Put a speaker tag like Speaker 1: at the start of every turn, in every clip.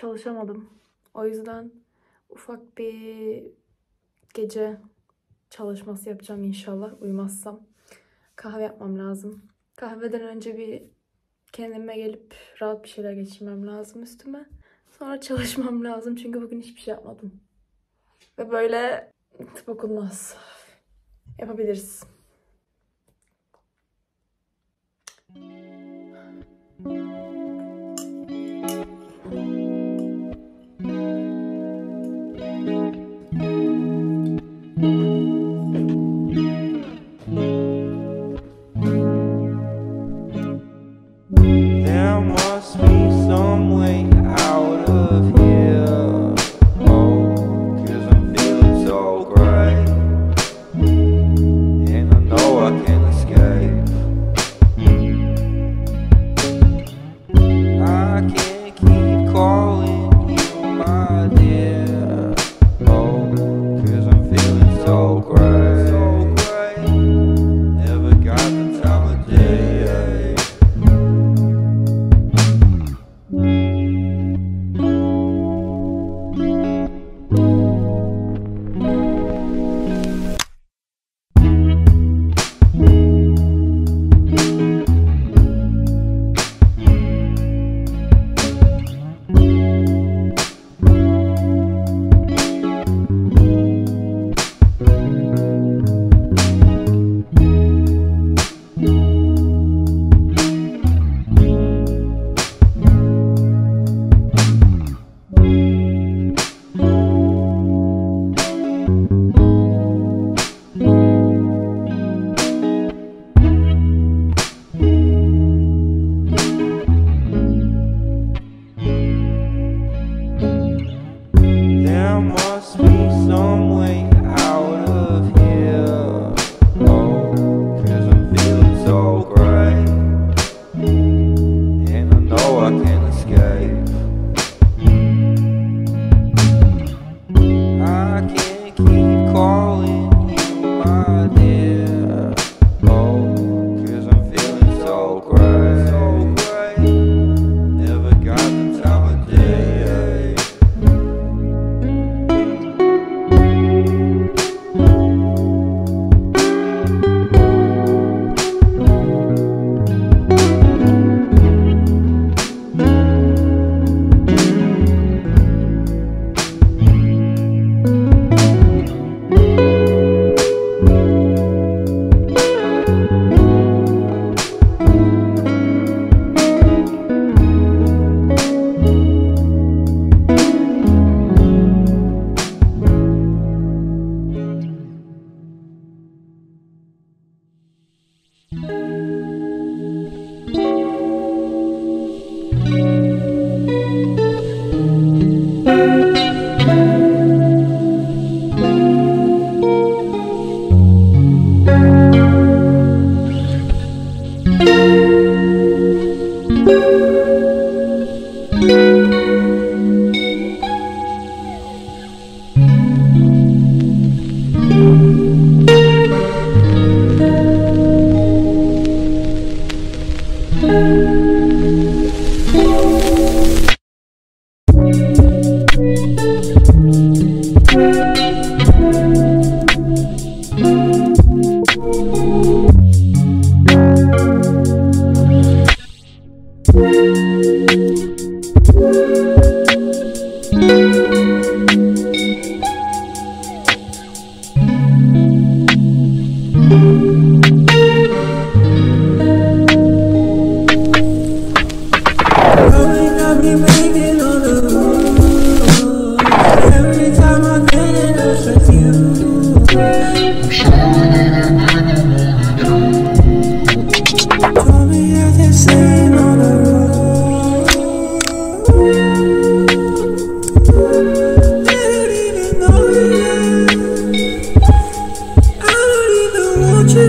Speaker 1: çalışamadım. O yüzden ufak bir gece çalışması yapacağım inşallah uyumazsam. Kahve yapmam lazım. Kahveden önce bir kendime gelip rahat bir şeyler geçirmem lazım üstüme. Sonra çalışmam lazım çünkü bugün hiçbir şey yapmadım. Ve böyle tıp okunmaz. Yapabiliriz.
Speaker 2: falling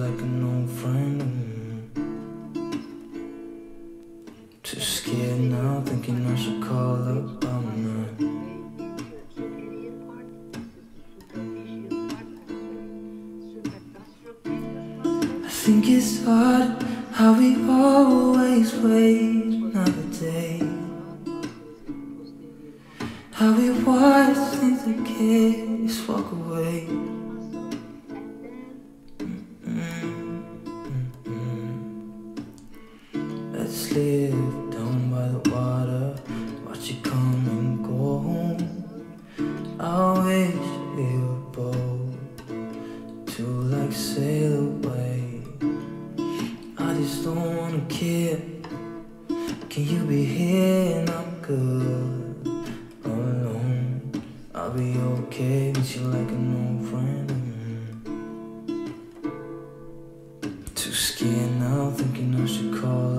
Speaker 2: like an old friend. Too scared now, thinking I should
Speaker 3: call up. I'm not. I think it's odd how we always wait another day. How we watch things that kids walk away. Can you be here and I'm good alone? I'll be okay with you like an old friend. Too scared now, thinking I should call.